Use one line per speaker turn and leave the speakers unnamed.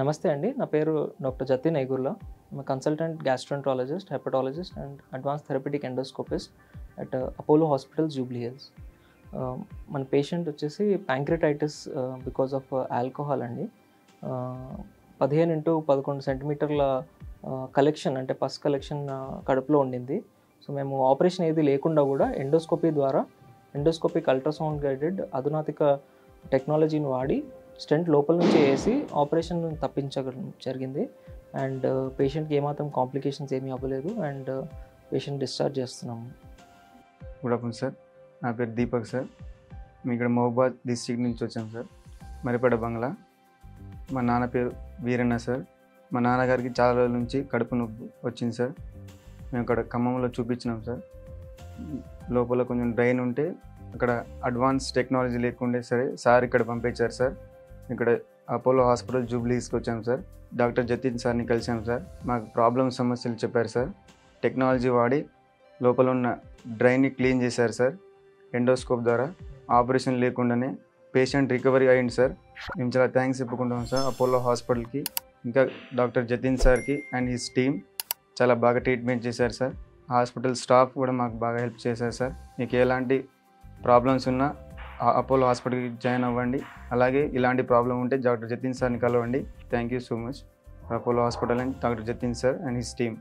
నమస్తే అండి. నా పేరు doctor Jatin Aigurla consultant gastroenterologist hepatologist and advance therapeutic endoscopist at Apollo hospital Jubilee Hills మన పేషెంట్ వచ్చేసి ప్యాంక్రటైటిస్ బికాస్ ఆఫ్ ఆల్కహాల్ అండి. Uh, పదిహేను ఇంటూ పదకొండు సెంటీమీటర్ల uh, కలెక్షన్ అంటే పస్ కలెక్షన్ uh, కడుపులో ఉండింది. సో మేము ఆపరేషన్ ఏది లేకుండా కూడా ఎండోస్కోపీ ద్వారా ఎండోస్కోపిక్ అల్ట్రాసౌండ్ గైడెడ్ అధునాతిక టెక్నాలజీని వాడి స్టెంట్ లోపల నుంచి వేసి ఆపరేషన్ తప్పించడం జరిగింది. అండ్ uh, పేషెంట్కి ఏమాత్రం కాంప్లికేషన్స్ ఏమీ అవ్వలేదు. అండ్ uh, పేషెంట్ డిశ్చార్జ్ చేస్తున్నాము
గుడ్ ఆఫ్టర్నూన్ సార్. నా పేరు దీపక్ సార్. మేము ఇక్కడ మహబాద్ డిస్ట్రిక్ట్ నుంచి వచ్చాం సార్. మరిపడ బంగ్లా. మా నాన్న పేరు వీరన్న సార్. మా నాన్నగారికి చాలా రోజుల నుంచి కడుపు నొప్పి వచ్చింది సార్. మేము అక్కడ ఖమ్మంలో చూపించినాం సార్. లోపల కొంచెం డ్రైన్ ఉంటే అక్కడ అడ్వాన్స్ టెక్నాలజీ లేకుండే సరే సార్ ఇక్కడ పంపించారు సార్. ఇక్కడ అపోలో హాస్పిటల్ జూబ్లీస్కి వచ్చాం సార్. డాక్టర్ జతిన్ సార్ని కలిసాం సార్. మాకు ప్రాబ్లమ్ సమస్యలు చెప్పారు సార్. టెక్నాలజీ వాడి లోపల ఉన్న డ్రైన్ని క్లీన్ చేశారు సార్. ఎండోస్కోప్ ద్వారా ఆపరేషన్ లేకుండానే పేషెంట్ రికవరీ అయింది సార్. మేము చాలా థ్యాంక్స్ చెప్పుకుంటాం సార్ అపోలో హాస్పిటల్కి. ఇంకా డాక్టర్ జతిన్ సార్కి అండ్ హిస్ టీమ్ చాలా బాగా ట్రీట్మెంట్ చేశారు సార్. హాస్పిటల్ స్టాఫ్ కూడా మాకు బాగా హెల్ప్ చేశారు సార్. మీకు ఎలాంటి ప్రాబ్లమ్స్ ఉన్నా అపోలో హాస్పిటల్కి జాయిన్ అవ్వండి. అలాగే ఇలాంటి ప్రాబ్లం ఉంటే డాక్టర్ జతిన్ సార్ని కలవండి. Thank you so much Apollo hospital and doctor Jatin sir and his team